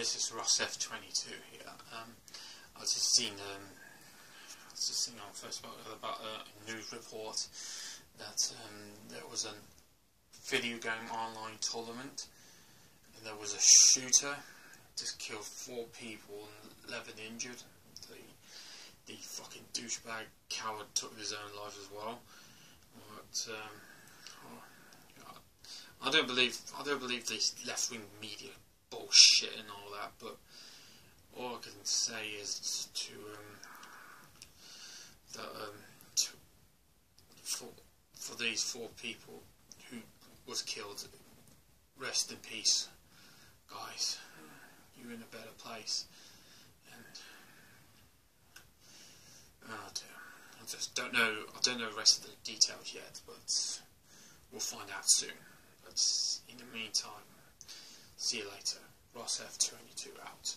this is roseth22 here. Um, I was just seen, um, I just seeing on Facebook about a news report that um, there was a video game online tournament and there was a shooter just killed four people and 11 injured. The, the fucking douchebag coward took his own life as well. But, um, oh, I don't believe I don't believe this left wing media bullshit and all that, but all I can say is to um, that um, to, for for these four people who was killed, rest in peace, guys. You're in a better place, and oh dear, I just don't know. I don't know the rest of the details yet, but we'll find out soon. But in the meantime, see you later. Ross F22 out.